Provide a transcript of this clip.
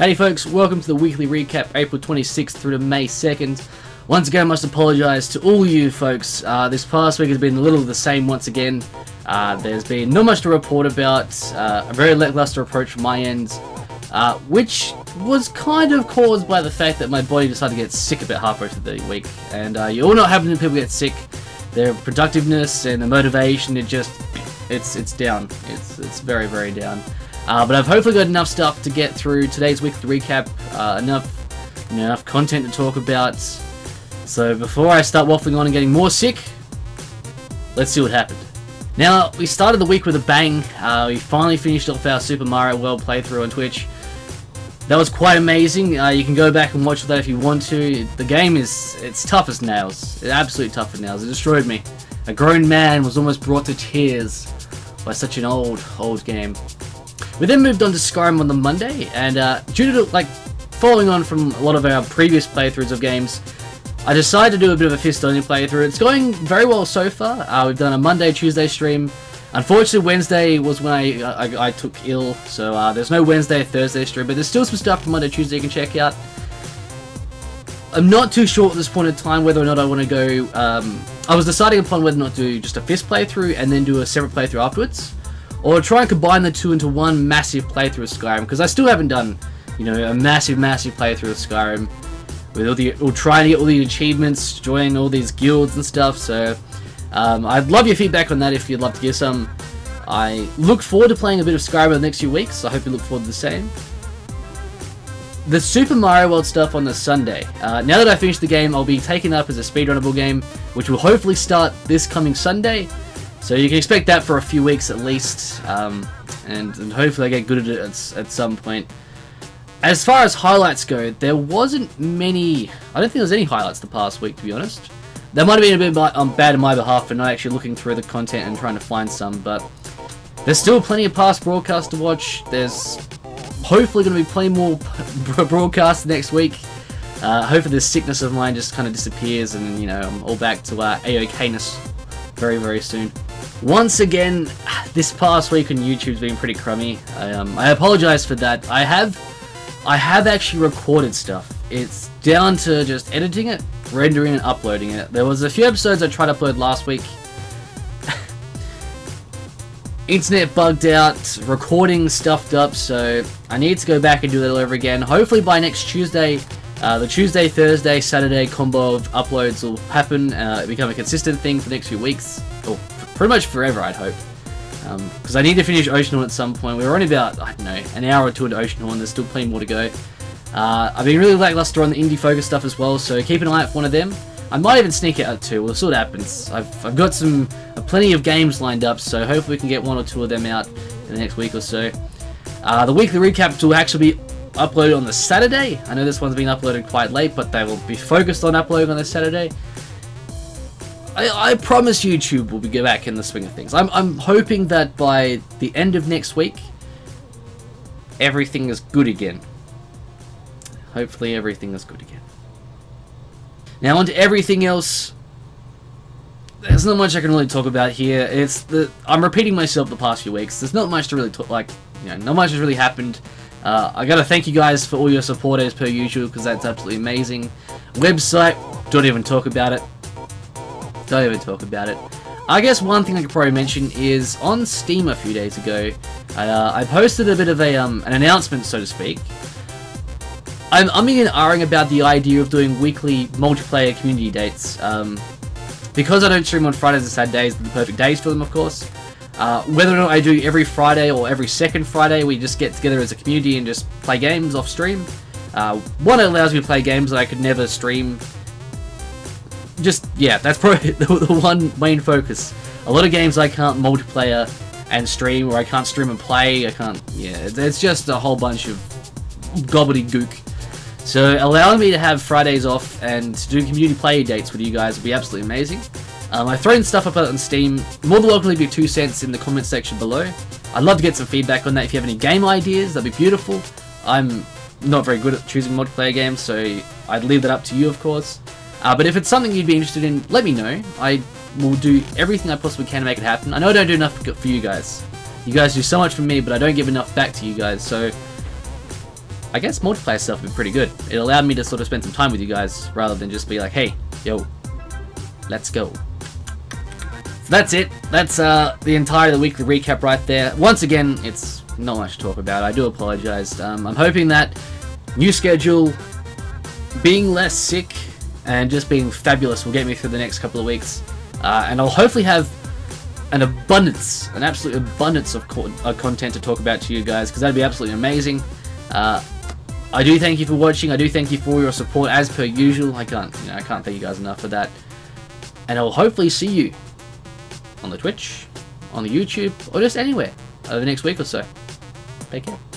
Howdy folks, welcome to the weekly recap April 26th through to May 2nd. Once again, I must apologise to all you folks. Uh, this past week has been a little the same once again. Uh, there's been not much to report about, uh, a very lackluster approach from my end, uh, which was kind of caused by the fact that my body decided to get sick a bit halfway through the week. And uh, you all know what happens when people get sick. Their productiveness and the motivation, it just, it's it's down. It's, it's very, very down. Uh, but I've hopefully got enough stuff to get through today's weekly recap, uh, enough you know, enough content to talk about. So before I start waffling on and getting more sick, let's see what happened. Now, we started the week with a bang. Uh, we finally finished off our Super Mario World playthrough on Twitch. That was quite amazing. Uh, you can go back and watch that if you want to. The game is, it's tough as nails. It's absolutely tough as nails. It destroyed me. A grown man was almost brought to tears by such an old, old game. We then moved on to Skyrim on the Monday, and uh, due to like following on from a lot of our previous playthroughs of games, I decided to do a bit of a fist-only playthrough. It's going very well so far. Uh, we've done a Monday, Tuesday stream. Unfortunately, Wednesday was when I I, I took ill, so uh, there's no Wednesday, Thursday stream, but there's still some stuff from Monday, Tuesday you can check out. I'm not too sure at this point in time whether or not I want to go. Um, I was deciding upon whether or not to do just a fist playthrough and then do a separate playthrough afterwards or try and combine the two into one massive playthrough of Skyrim, because I still haven't done, you know, a massive, massive playthrough of Skyrim, with all the, or trying to get all the achievements, join all these guilds and stuff, so, um, I'd love your feedback on that if you'd love to give some. I look forward to playing a bit of Skyrim the next few weeks, I hope you look forward to the same. The Super Mario World stuff on the Sunday. Uh, now that I finished the game, I'll be taking up as a speedrunnable game, which will hopefully start this coming Sunday. So you can expect that for a few weeks at least, um, and, and, hopefully I get good at it at, at, some point. As far as highlights go, there wasn't many... I don't think there was any highlights the past week, to be honest. That might have been a bit um, bad on my behalf for not actually looking through the content and trying to find some, but there's still plenty of past broadcasts to watch. There's hopefully going to be plenty more broadcasts next week. Uh, hopefully this sickness of mine just kind of disappears and, you know, I'm all back to uh, A-OKness very, very soon. Once again, this past week on YouTube's been pretty crummy. I, um, I apologize for that. I have, I have actually recorded stuff. It's down to just editing it, rendering and uploading it. There was a few episodes I tried to upload last week. Internet bugged out, recording stuffed up, so I need to go back and do that all over again. Hopefully by next Tuesday, uh, the Tuesday, Thursday, Saturday combo of uploads will happen, uh, become a consistent thing for the next few weeks, pretty much forever, I'd hope. Because um, I need to finish Oceanhorn at some point. We're only about, I don't know, an hour or two into Oceanhorn. There's still plenty more to go. Uh, I've been really lackluster on the indie focus stuff as well, so keep an eye out for one of them. I might even sneak it out too. We'll see what happens. I've, I've got some uh, plenty of games lined up, so hopefully we can get one or two of them out in the next week or so. Uh, the weekly recap will actually be uploaded on the Saturday. I know this one's been uploaded quite late, but they will be focused on uploading on the Saturday. I, I promise YouTube will be back in the swing of things. I'm, I'm hoping that by the end of next week, everything is good again. Hopefully everything is good again. Now on to everything else. There's not much I can really talk about here. It's the I'm repeating myself the past few weeks. There's not much to really talk like, you know, not much has really happened. Uh, I gotta thank you guys for all your support as per usual because that's absolutely amazing. Website, don't even talk about it. Don't even talk about it. I guess one thing I could probably mention is on Steam a few days ago, I, uh, I posted a bit of a um, an announcement, so to speak. I'm umming and ahhing about the idea of doing weekly multiplayer community dates. Um, because I don't stream on Fridays and Saturdays, the perfect days for them, of course. Uh, whether or not I do every Friday or every second Friday, we just get together as a community and just play games off stream. Uh, one, it allows me to play games that I could never stream just, yeah, that's probably the, one main focus. A lot of games I can't multiplayer and stream, or I can't stream and play, I can't, yeah, it's just a whole bunch of gobbledygook. So allowing me to have Fridays off and to do community play dates with you guys would be absolutely amazing. Um, I've thrown stuff up on Steam. More than to leave two cents in the comment section below. I'd love to get some feedback on that. If you have any game ideas, that'd be beautiful. I'm not very good at choosing multiplayer games, so I'd leave that up to you, of course. Uh, but if it's something you'd be interested in, let me know. I will do everything I possibly can to make it happen. I know I don't do enough for you guys. You guys do so much for me, but I don't give enough back to you guys, so... I guess multiplayer stuff would be pretty good. It allowed me to sort of spend some time with you guys rather than just be like, hey, yo, let's go. So that's it. That's uh, the entire the weekly recap right there. Once again, it's not much to talk about. I do apologize. Um, I'm hoping that new schedule, being less sick, and just being fabulous will get me through the next couple of weeks. Uh, and I'll hopefully have an abundance, an absolute abundance of co uh, content to talk about to you guys, because that'd be absolutely amazing. Uh, I do thank you for watching. I do thank you for your support as per usual. I can't, you know, I can't thank you guys enough for that. And I'll hopefully see you on the Twitch, on the YouTube, or just anywhere over the next week or so. Take care.